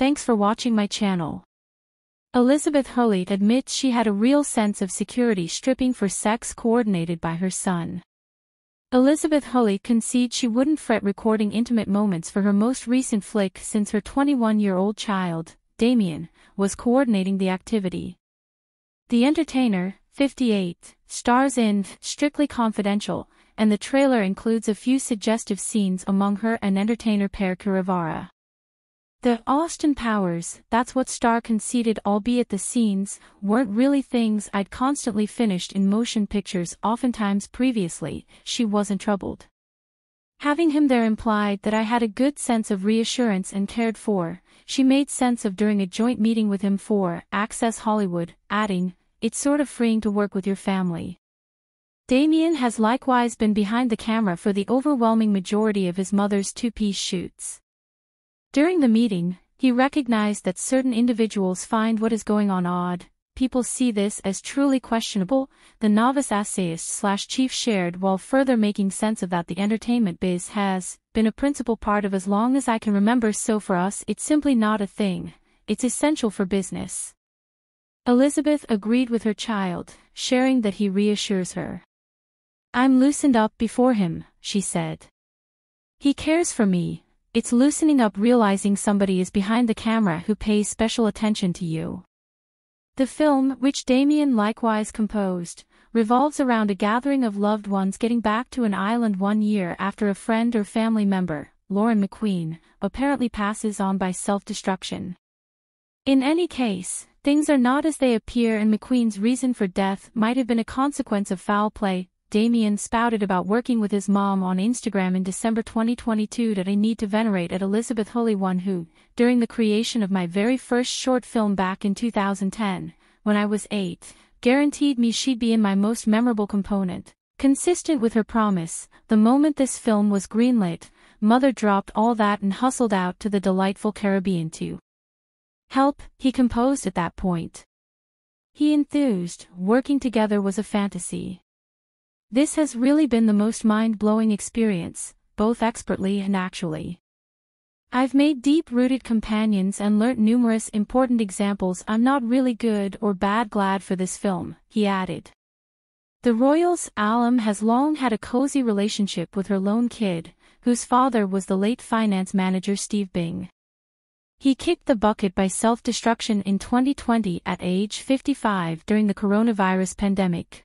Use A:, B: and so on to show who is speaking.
A: thanks for watching my channel. Elizabeth Hurley admits she had a real sense of security stripping for sex coordinated by her son. Elizabeth Hurley concedes she wouldn't fret recording intimate moments for her most recent flick since her 21-year-old child, Damian, was coordinating the activity. The entertainer, 58, stars in Strictly Confidential, and the trailer includes a few suggestive scenes among her and entertainer Pear Chiravara. The Austin Powers, that's what Star conceded albeit the scenes, weren't really things I'd constantly finished in motion pictures oftentimes previously, she wasn't troubled. Having him there implied that I had a good sense of reassurance and cared for, she made sense of during a joint meeting with him for Access Hollywood, adding, it's sort of freeing to work with your family. Damian has likewise been behind the camera for the overwhelming majority of his mother's two-piece shoots. During the meeting, he recognized that certain individuals find what is going on odd, people see this as truly questionable, the novice essayist slash chief shared while further making sense of that the entertainment biz has been a principal part of as long as I can remember so for us it's simply not a thing, it's essential for business. Elizabeth agreed with her child, sharing that he reassures her. I'm loosened up before him, she said. He cares for me, it's loosening up realizing somebody is behind the camera who pays special attention to you. The film, which Damian likewise composed, revolves around a gathering of loved ones getting back to an island one year after a friend or family member, Lauren McQueen, apparently passes on by self-destruction. In any case, things are not as they appear and McQueen's reason for death might have been a consequence of foul play, Damian spouted about working with his mom on Instagram in December 2022 that I need to venerate at Elizabeth Hurley one who, during the creation of my very first short film back in 2010, when I was 8, guaranteed me she'd be in my most memorable component. Consistent with her promise, the moment this film was greenlit, Mother dropped all that and hustled out to the delightful Caribbean to help, he composed at that point. He enthused, working together was a fantasy. This has really been the most mind-blowing experience, both expertly and actually. I've made deep-rooted companions and learnt numerous important examples I'm not really good or bad glad for this film, he added. The Royals alum has long had a cozy relationship with her lone kid, whose father was the late finance manager Steve Bing. He kicked the bucket by self-destruction in 2020 at age 55 during the coronavirus pandemic.